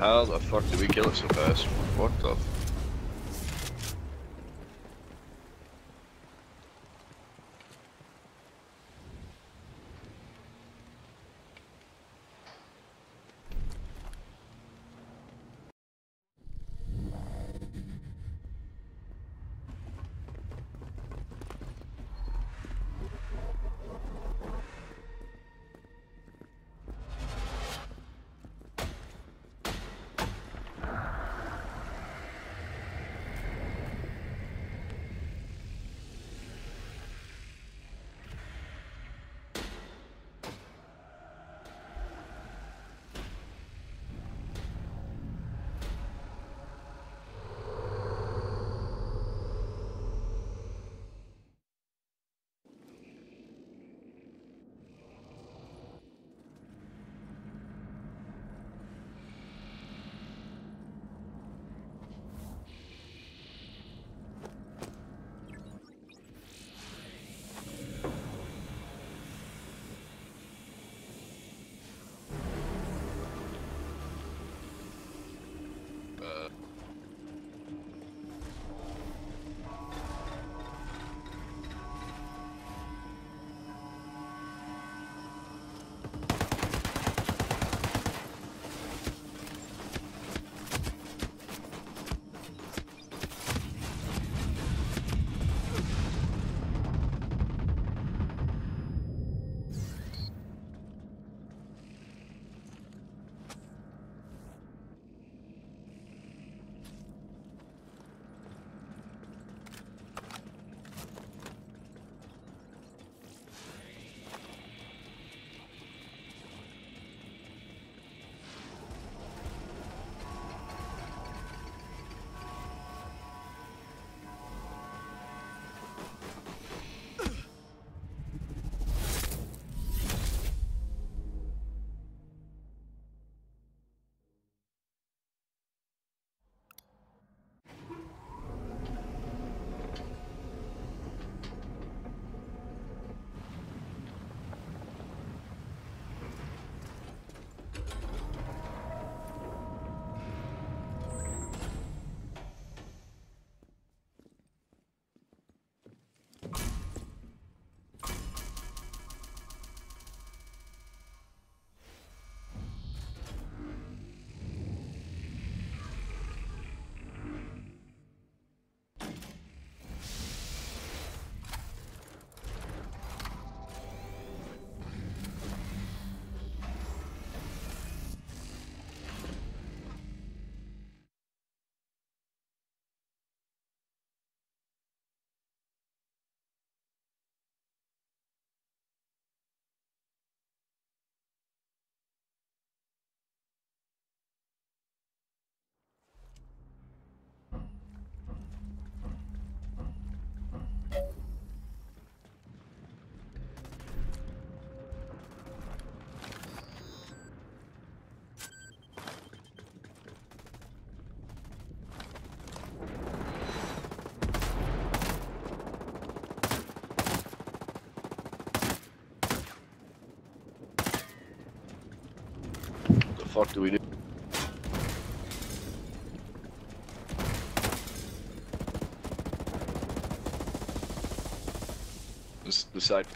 How the fuck did we kill it so fast? What the? Fuck do we do? This the side.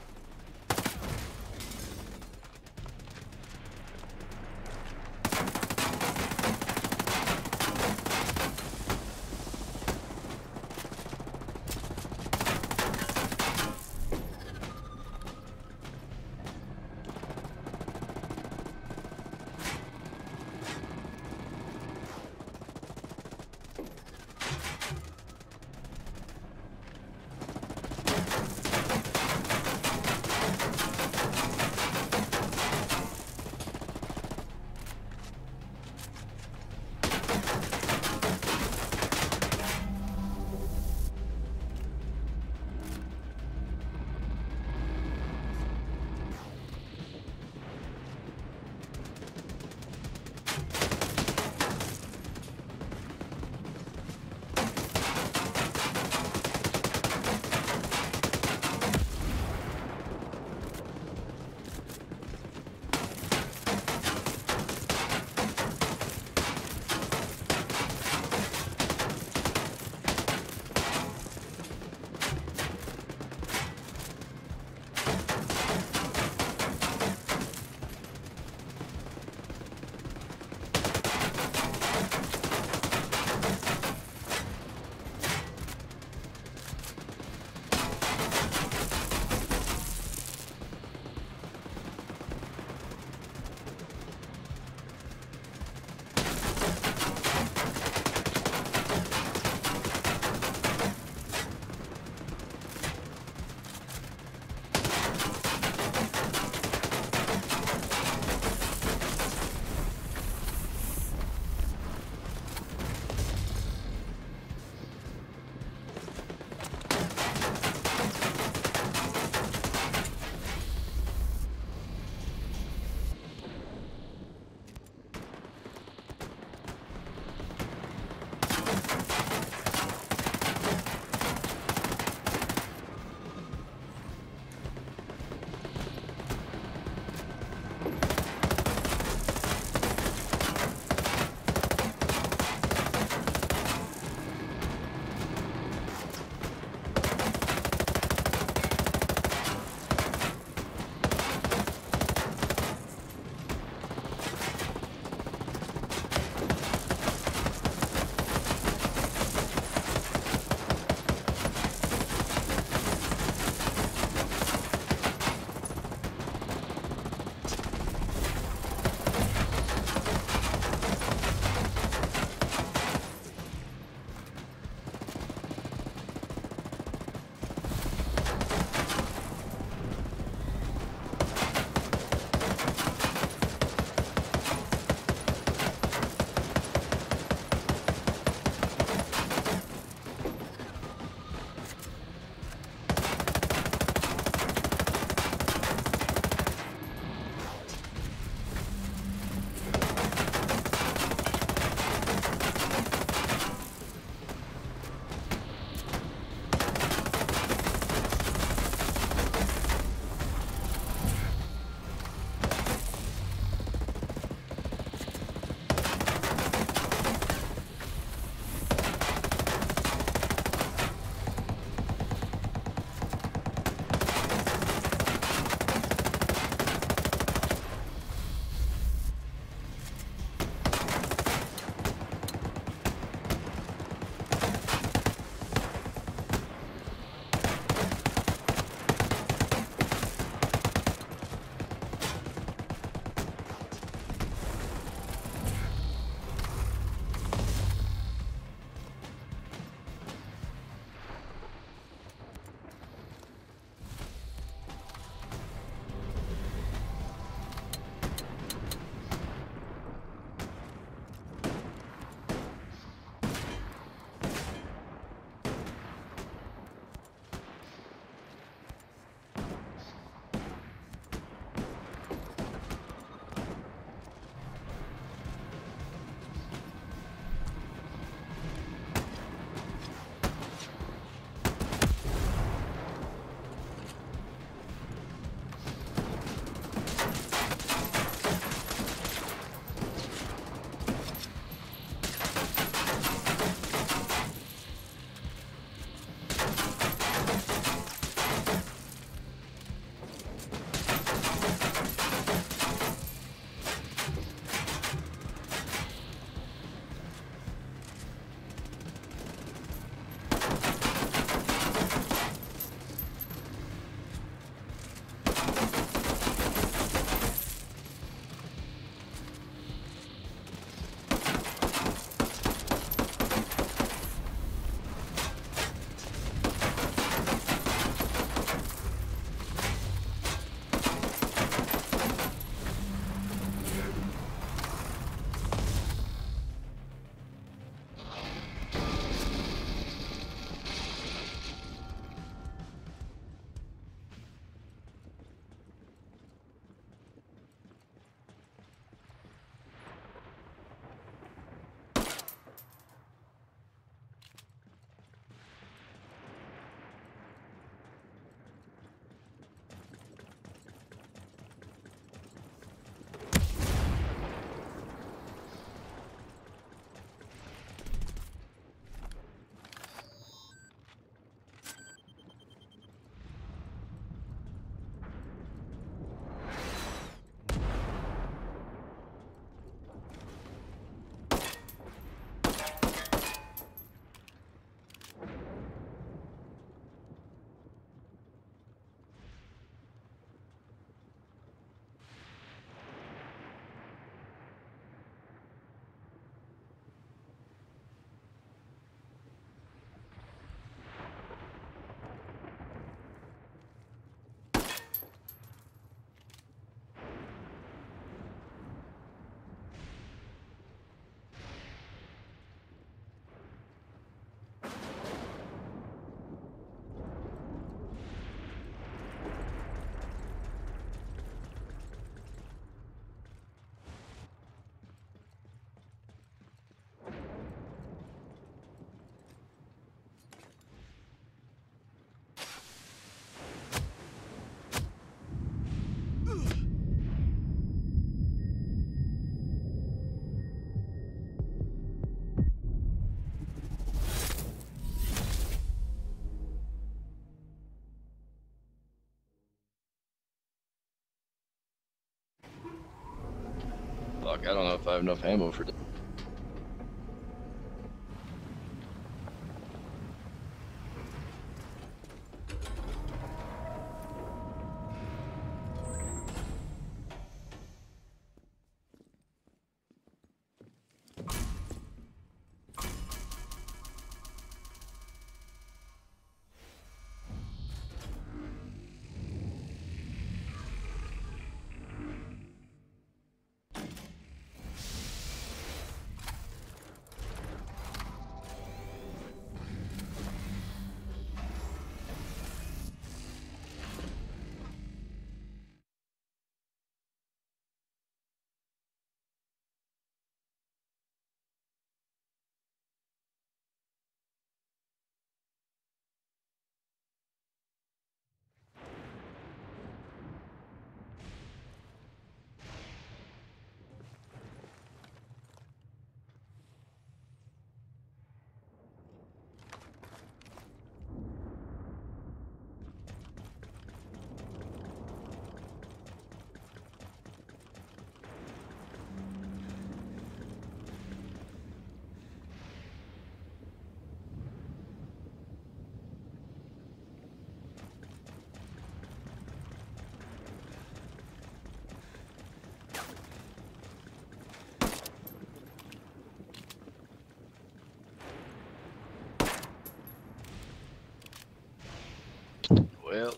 I don't know if I have enough ammo for that.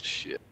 Shit.